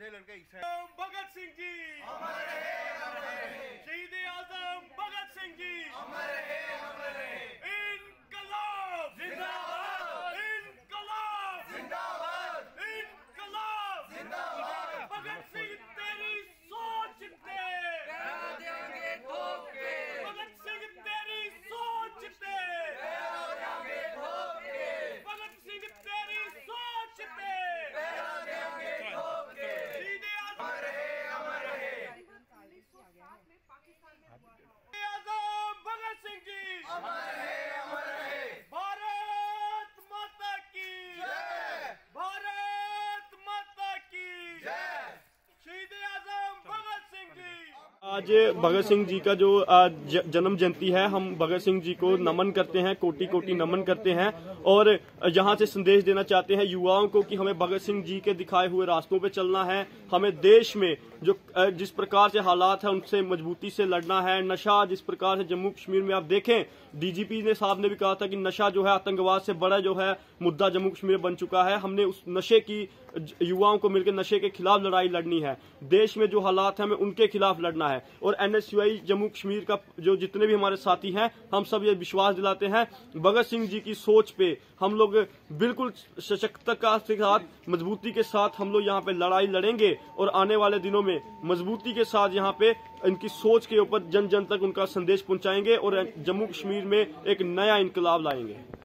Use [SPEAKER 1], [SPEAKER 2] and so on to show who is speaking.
[SPEAKER 1] आधे लड़के भगत सिंह जी शहीद आज़म भगत सिंह जी इनकलाब जिंदाबाद इनकलाब जिंदाबाद इनकलाब जिंदाबाद भगत सिंह तेरी सोच पे
[SPEAKER 2] देंगे ठोक के
[SPEAKER 1] भगत सिंह तेरी सोच पे
[SPEAKER 2] देंगे ठोक के
[SPEAKER 1] भगत सिंह तेरी सोच पे
[SPEAKER 2] देंगे ठोक के
[SPEAKER 1] शहीद आज़म आज़म भगत सिंह जी भारत माता की भारत माता की शहीद आज़म भगत सिंह जी आज भगत सिंह जी का जो जन्म जयंती है, हम भगत सिंह जी को नमन करते हैं कोटि कोटि नमन करते हैं और यहाँ से संदेश देना चाहते हैं युवाओं को कि हमें भगत सिंह जी के दिखाए हुए रास्तों पे चलना है। हमें देश में जो जिस प्रकार से हालात है, उनसे मजबूती से लड़ना है। नशा जिस प्रकार से जम्मू कश्मीर में आप देखें, डीजीपी ने साहब ने भी कहा था कि नशा जो है, आतंकवाद से बड़ा जो है, मुद्दा जम्मू कश्मीर बन चुका है। हमने उस नशे की युवाओं को मिलकर नशे के खिलाफ लड़ाई लड़नी है। देश में जो हालात है, हमें उनके खिलाफ लड़ना है। और एनएसयूआई जम्मू कश्मीर का जो जितने भी हमारे साथी हैं, हम सब ये विश्वास दिलाते हैं। भगत सिंह जी की सोच पे हम लोग बिल्कुल सशक्तता के साथ, मजबूती के साथ हम लोग यहाँ पे लड़ाई लड़ेंगे। और आने वाले दिनों में मजबूती के साथ यहाँ पे इनकी सोच के ऊपर जन जन तक उनका संदेश पहुंचाएँगे और जम्मू कश्मीर में एक नया इनकलाब लाएँगे।